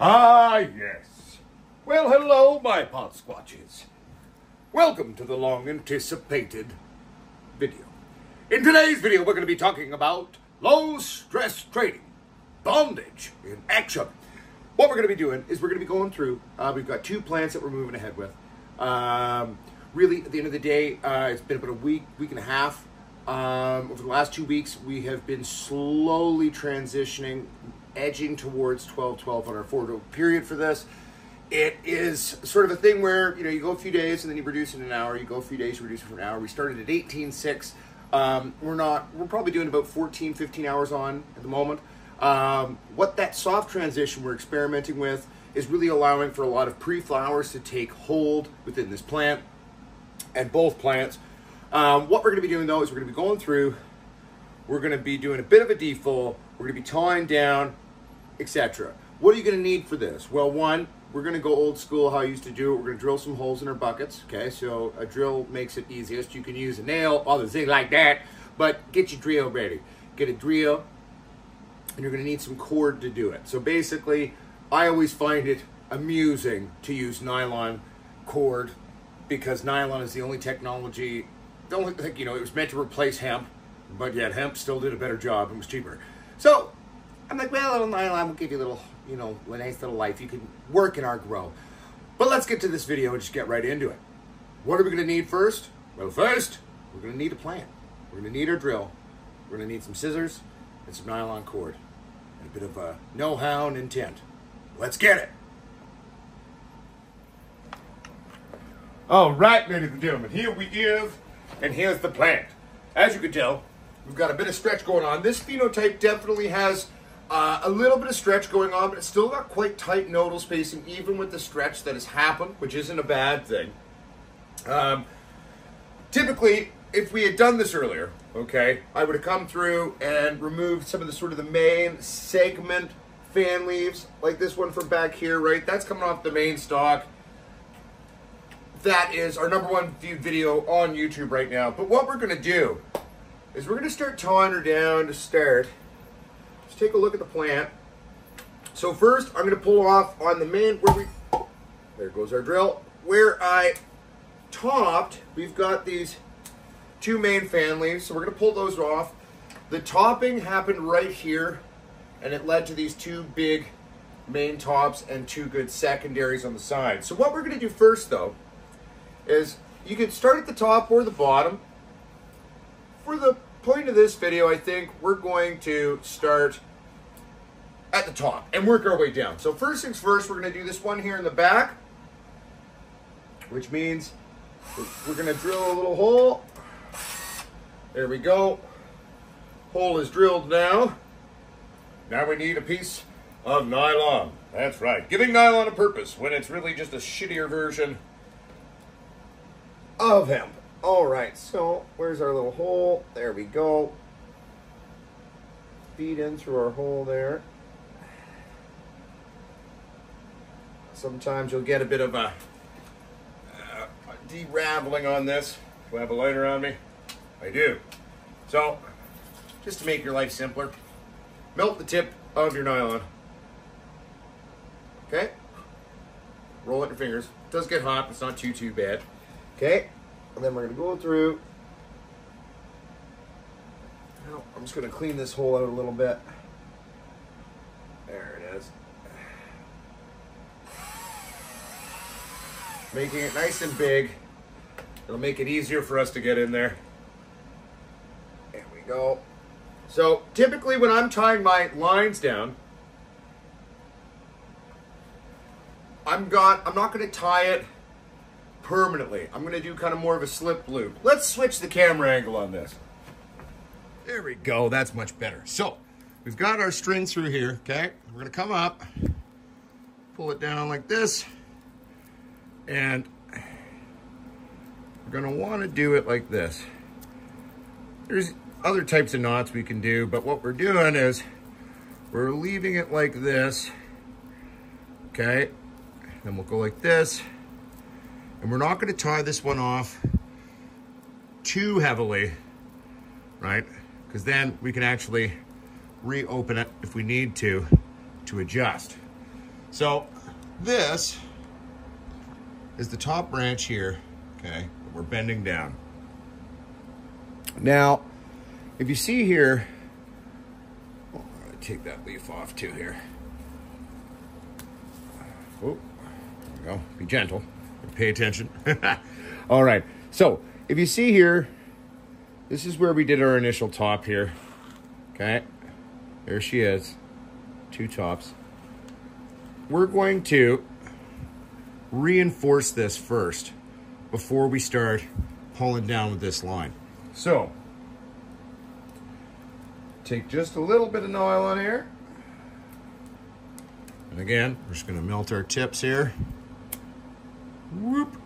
Ah, yes. Well, hello, my pot squatches. Welcome to the long anticipated video. In today's video, we're going to be talking about low stress training, bondage in action. What we're going to be doing is we're going to be going through, uh, we've got two plants that we're moving ahead with. Um, really, at the end of the day, uh, it's been about a week, week and a half. Um, over the last two weeks, we have been slowly transitioning, edging towards 12 12 on our forward period for this. It is sort of a thing where you know you go a few days and then you reduce in an hour. You go a few days, you reduce it for an hour. We started at 18.6. Um, we're not. We're probably doing about 14, 15 hours on at the moment. Um, what that soft transition we're experimenting with is really allowing for a lot of pre-flowers to take hold within this plant and both plants. Um, what we're going to be doing though is we're going to be going through, we're going to be doing a bit of a defull, we're going to be tying down, etc. What are you going to need for this? Well, one, we're going to go old school how I used to do it. We're going to drill some holes in our buckets. Okay, so a drill makes it easiest. You can use a nail, other things like that, but get your drill ready. Get a drill, and you're going to need some cord to do it. So basically, I always find it amusing to use nylon cord because nylon is the only technology, the only thing, you know, it was meant to replace hemp, but yet hemp still did a better job and was cheaper. So I'm like, well, nylon will give you a little, you know, a nice little life. You can work in our grow. But let's get to this video and just get right into it. What are we going to need first? Well, first, we're going to need a plant. We're going to need our drill. We're going to need some scissors and some nylon cord and a bit of a know-how and intent. Let's get it. All right, ladies and gentlemen, here we is, and here's the plant. As you can tell, we've got a bit of stretch going on. This phenotype definitely has uh, a little bit of stretch going on, but it's still got quite tight nodal spacing, even with the stretch that has happened, which isn't a bad thing. Um, typically, if we had done this earlier, okay, I would have come through and removed some of the sort of the main segment fan leaves, like this one from back here, right? That's coming off the main stalk that is our number one viewed video on YouTube right now. But what we're going to do is we're going to start tying her down to start. Let's take a look at the plant. So first, I'm going to pull off on the main, where we, there goes our drill, where I topped, we've got these two main fan leaves, so we're going to pull those off. The topping happened right here, and it led to these two big main tops and two good secondaries on the side. So what we're going to do first, though, is you can start at the top or the bottom. For the point of this video, I think we're going to start at the top and work our way down. So first things first, we're going to do this one here in the back, which means we're going to drill a little hole. There we go. Hole is drilled now. Now we need a piece of nylon. That's right. Giving nylon a purpose when it's really just a shittier version of hemp. All right, so where's our little hole? There we go. Feed in through our hole there. Sometimes you'll get a bit of a, uh, de-raveling on this. Do I have a lighter on me? I do. So, just to make your life simpler, melt the tip of your nylon. Okay? Roll it in your fingers. It does get hot, but it's not too, too bad. Okay, and then we're to go through. I'm just going to clean this hole out a little bit. There it is. Making it nice and big. It'll make it easier for us to get in there. There we go. So typically when I'm tying my lines down, I'm got I'm not going to tie it permanently. I'm to do kind of more of a slip loop. Let's switch the camera angle on this. There we go. That's much better. So we've got our string through here, okay? We're to come up, pull it down like this, and we're want to do it like this. There's other types of knots we can do, but what we're doing is we're leaving it like this, okay? Then we'll go like this, and we're not going to tie this one off too heavily, right? Because then we can actually reopen it if we need to, to adjust. So this is the top branch here, okay? We're bending down. Now, if you see here, oh, I'm gonna take that leaf off too here. Oh, there we go. Be gentle. Pay attention. All right. So if you see here, this is where we did our initial top here. Okay. There she is. Two tops. We're going to reinforce this first before we start pulling down with this line. So, take just a little bit of nylon here. And again, we're just gonna melt our tips here. Whoop.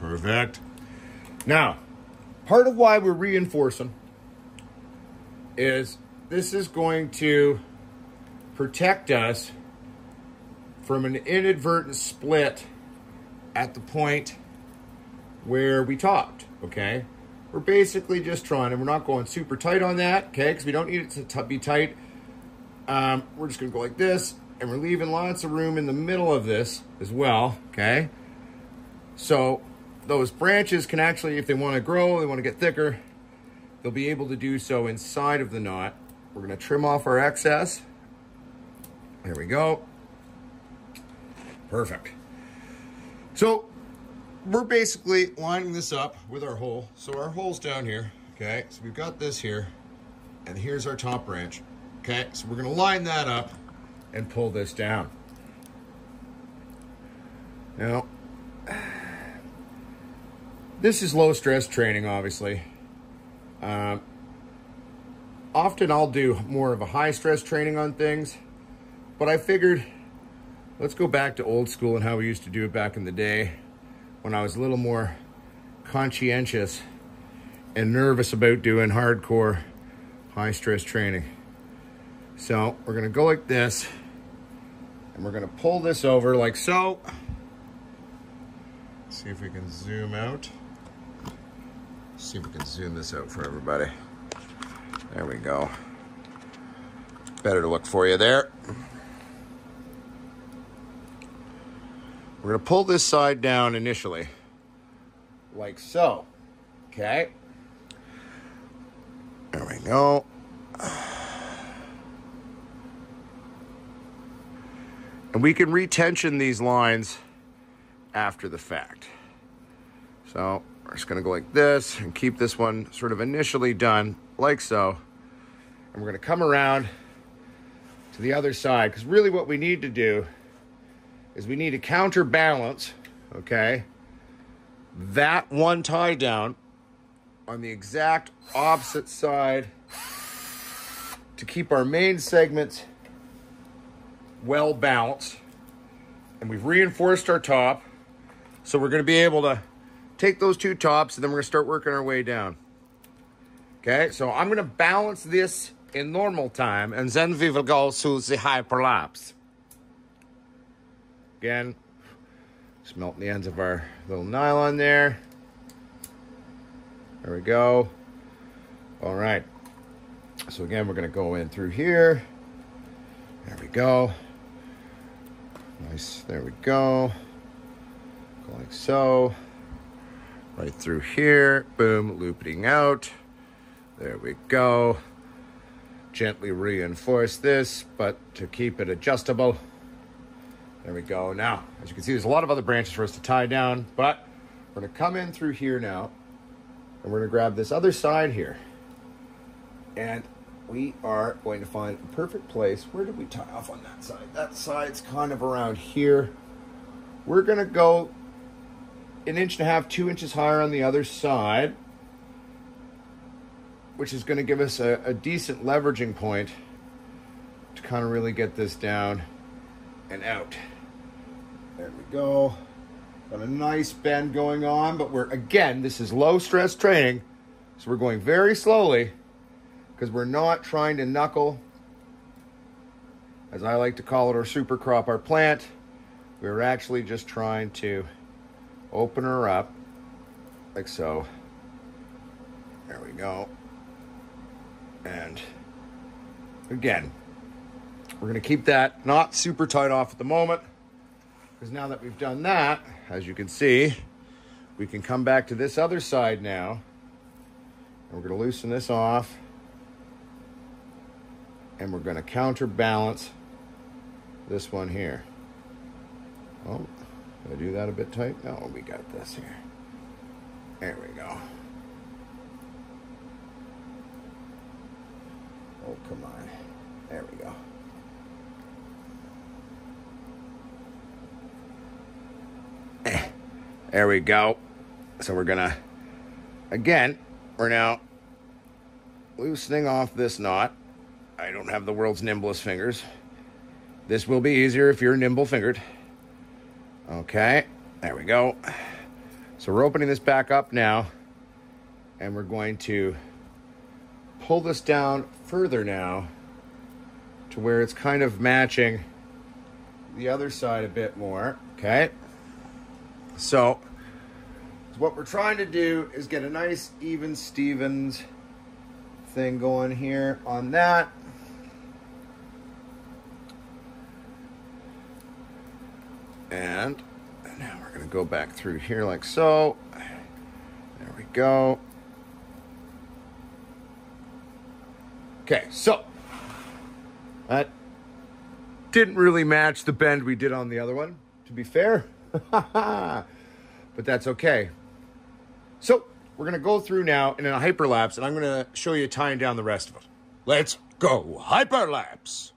Perfect. Now, part of why we're reinforcing is this is going to protect us from an inadvertent split at the point where we topped, okay? We're basically just trying, and we're not going super tight on that, okay? Because we don't need it to be tight. Um, we're just gonna go like this, and we're leaving lots of room in the middle of this as well, okay? So those branches can actually, if they wanna grow, they wanna get thicker, they'll be able to do so inside of the knot. We're gonna trim off our excess. There we go. Perfect. So we're basically lining this up with our hole. So our hole's down here, okay? So we've got this here, and here's our top branch, okay? So we're gonna line that up and pull this down. Now, this is low stress training, obviously. Um, often I'll do more of a high stress training on things, but I figured let's go back to old school and how we used to do it back in the day when I was a little more conscientious and nervous about doing hardcore high stress training. So we're gonna go like this and we're gonna pull this over like so. see if we can zoom out. see if we can zoom this out for everybody. There we go. Better to look for you there. We're gonna pull this side down initially, like so, okay? There we go. And we can retension these lines after the fact. So we're just gonna go like this and keep this one sort of initially done like so. And we're gonna come around to the other side because really what we need to do is we need to counterbalance, okay, that one tie down on the exact opposite side to keep our main segments well balanced. And we've reinforced our top. So we're going to be able to take those two tops and then we're to start working our way down. Okay, so I'm going to balance this in normal time and then we will go through the hyperlapse. Again, just melting the ends of our little nylon there. There we go. All right. So again, we're gonna go in through here. There we go. Nice, there we go. Go like so. Right through here, boom, looping out. There we go. Gently reinforce this, but to keep it adjustable. There we go. Now, as you can see, there's a lot of other branches for us to tie down, but we're gonna come in through here now, and we're gonna grab this other side here. And we are going to find a perfect place. Where did we tie off on that side? That side's kind of around here. We're gonna go an inch and a half, two inches higher on the other side, which is gonna give us a, a decent leveraging point to kind of really get this down and out. There we go. Got a nice bend going on, but we're, again, this is low stress training. So we're going very slowly because we're not trying to knuckle, as I like to call it, or super crop our plant. We're actually just trying to open her up like so. There we go. And again, we're going to keep that not super tight off at the moment because now that we've done that, as you can see, we can come back to this other side now. And we're going to loosen this off. And we're going to counterbalance this one here. Oh, did I do that a bit tight? No, we got this here. There we go. Oh, come on. There we go. There we go. So we're gonna, again, we're now loosening off this knot. I don't have the world's nimblest fingers. This will be easier if you're nimble fingered. Okay, there we go. So we're opening this back up now, and we're going to pull this down further now to where it's kind of matching the other side a bit more. Okay. So, what we're trying to do is get a nice even Stevens thing going here on that. And now we're going to go back through here like so. There we go. Okay, so that didn't really match the bend we did on the other one, to be fair. but that's okay. So we're going to go through now in a hyperlapse, and I'm going to show you tying down the rest of it. Let's go hyperlapse.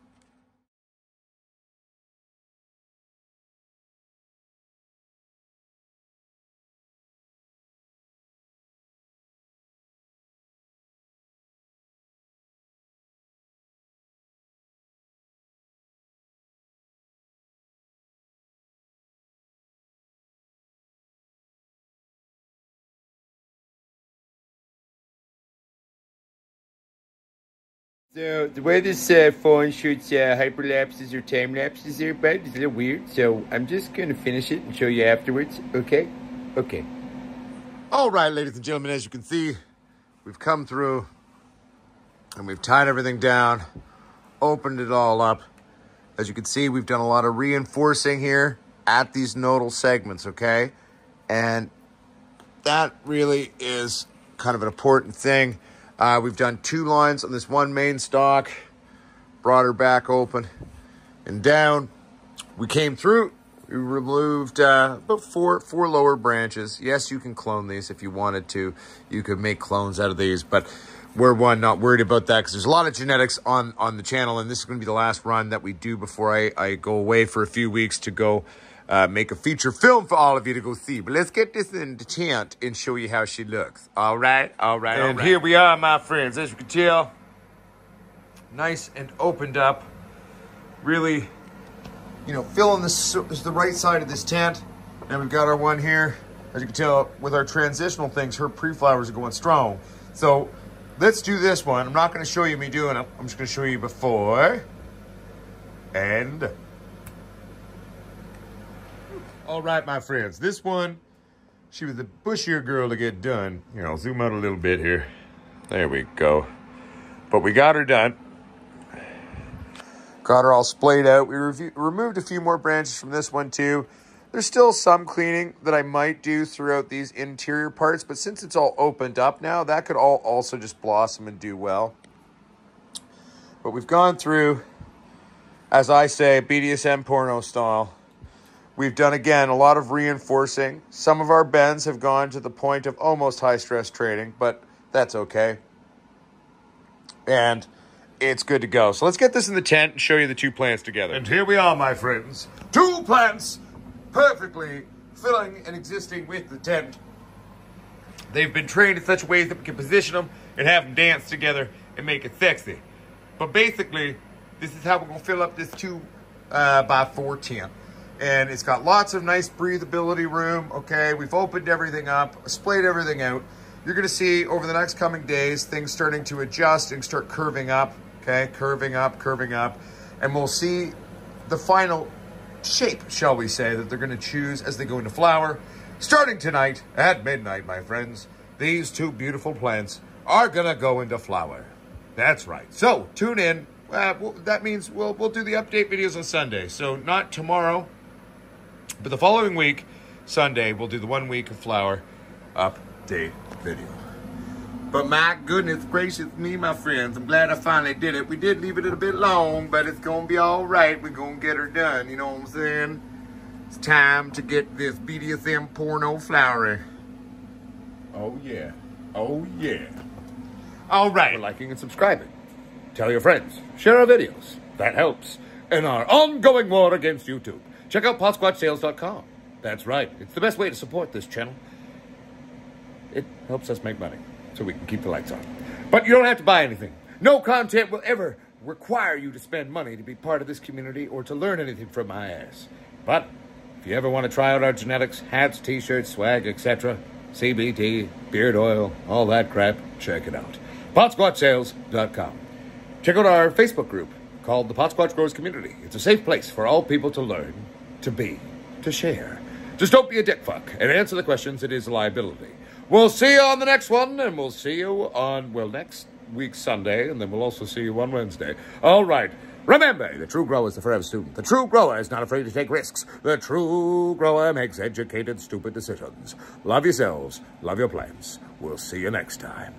So the way this uh, phone shoots uh, hyperlapses or time lapses there, bud, is a little weird. So I'm just going to finish it and show you afterwards. Okay? Okay. All right, ladies and gentlemen, as you can see, we've come through and we've tied everything down, opened it all up. As you can see, we've done a lot of reinforcing here at these nodal segments, okay? And that really is kind of an important thing. Uh, we've done two lines on this one main stalk, brought her back open and down. We came through, we removed uh, about four, four lower branches. Yes, you can clone these if you wanted to. You could make clones out of these, but we're one not worried about that because there's a lot of genetics on, on the channel, and this is going to be the last run that we do before I, I go away for a few weeks to go uh, make a feature film for all of you to go see. But let's get this in the tent and show you how she looks. All right, all right. And here we are, my friends. As you can tell, nice and opened up. Really, you know, filling this is the right side of this tent. And we've got our one here. As you can tell, with our transitional things, her pre-flowers are going strong. So let's do this one. I'm not going to show you me doing it. I'm just going to show you before and all right, my friends, this one, she was a bushier girl to get done. You know, zoom out a little bit here. There we go. But we got her done. Got her all splayed out. We removed a few more branches from this one too. There's still some cleaning that I might do throughout these interior parts, but since it's all opened up now, that could all also just blossom and do well. But we've gone through, as I say, BDSM porno style. We've done, again, a lot of reinforcing. Some of our bends have gone to the point of almost high stress training, but that's okay. And it's good to go. So let's get this in the tent and show you the two plants together. And here we are, my friends. Two plants perfectly filling and existing with the tent. They've been trained in such ways that we can position them and have them dance together and make it sexy. But basically, this is how we're going to fill up this two uh, by four tent and it's got lots of nice breathability room. Okay, we've opened everything up, splayed everything out. You're gonna see over the next coming days, things starting to adjust and start curving up, okay? Curving up, curving up. And we'll see the final shape, shall we say, that they're gonna choose as they go into flower. Starting tonight at midnight, my friends, these two beautiful plants are gonna go into flower. That's right. So tune in. Uh, well, that means we'll we'll do the update videos on Sunday. So not tomorrow, but the following week, Sunday, we'll do the one week of flower update video. But my goodness gracious me, my friends, I'm glad I finally did it. We did leave it a bit long, but it's gonna be all right. We're gonna get her done. You know what I'm saying? It's time to get this BDSM porno flowery. Oh yeah. Oh yeah. All right. for liking and subscribing. Tell your friends. Share our videos. That helps. In our ongoing war against YouTube. Check out potsquatchsales.com. That's right. It's the best way to support this channel. It helps us make money so we can keep the lights on. But you don't have to buy anything. No content will ever require you to spend money to be part of this community or to learn anything from my ass. But if you ever want to try out our genetics, hats, t-shirts, swag, etc., CBD, beard oil, all that crap, check it out. PotSquatchSales.com. Check out our Facebook group called the Potsquatch Growers Community. It's a safe place for all people to learn, to be, to share. Just don't be a dick fuck and answer the questions. It is a liability. We'll see you on the next one, and we'll see you on, well, next week Sunday, and then we'll also see you on Wednesday. All right. Remember, the true grower is the forever student. The true grower is not afraid to take risks. The true grower makes educated, stupid decisions. Love yourselves. Love your plants. We'll see you next time.